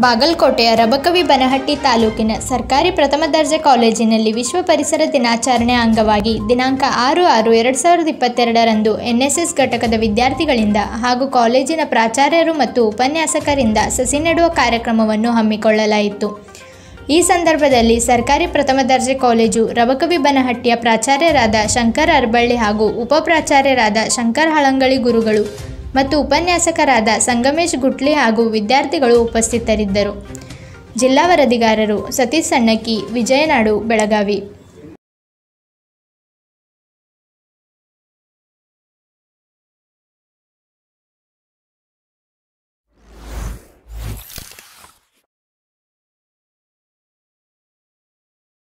ಬಾಗಲಕೋಟೆಯ ರಬಕವಿ ಬನಹಟ್ಟಿ ತಾಲೂಕಿನ ಸರ್ಕಾರಿ ಪ್ರಥಮ ದರ್ಜೆ ಕಾಲೇಜಿನಲ್ಲಿ ವಿಶ್ವ ಪರಿಸರ ದಿನಾಚರಣೆ ಅಂಗವಾಗಿ ದಿನಾಂಕ ಆರು ಆರು ಎರಡು ಸಾವಿರದ ಇಪ್ಪತ್ತೆರಡರಂದು ಎನ್ಎಸ್ಎಸ್ ಘಟಕದ ವಿದ್ಯಾರ್ಥಿಗಳಿಂದ ಹಾಗೂ ಕಾಲೇಜಿನ ಪ್ರಾಚಾರ್ಯರು ಮತ್ತು ಉಪನ್ಯಾಸಕರಿಂದ ಸಸಿ ನೆಡುವ ಕಾರ್ಯಕ್ರಮವನ್ನು ಹಮ್ಮಿಕೊಳ್ಳಲಾಯಿತು. ಈ ಸಂದರ್ಭದಲ್ಲಿ ಸರ್ಕಾರಿ ಪ್ರಥಮ ದರ್ಜೆ ಕಾಲೇಜು ರಬಕವಿ ಬನಹಟ್ಟಿಯ ಪ್ರಾಚಾರ್ಯರಾದ ಶಂಕರ್ ಅರ್ಬಳ್ಳಿ ಹಾಗೂ ಉಪಪ್ರಾಚಾರ್ಯರಾದ ಶಂಕರ್ ಹಳಂಗಳಿ ಗುರುಗಳು ಮತ್ತು ಉಪನ್ಯಾಸಕರಾದ ಸಂಗಮೇಶ್ ಗುಟ್ಲಿ ಹಾಗೂ ವಿದ್ಯಾರ್ಥಿಗಳು ಉಪಸ್ಥಿತರಿದ್ದರು. ಜಿಲ್ಲಾ ವರದಿಗಾರರು ಸತೀಶ್ ಸಣ್ಣಕ್ಕಿ ವಿಜಯನಾಡು ಬೆಳಗಾವಿ.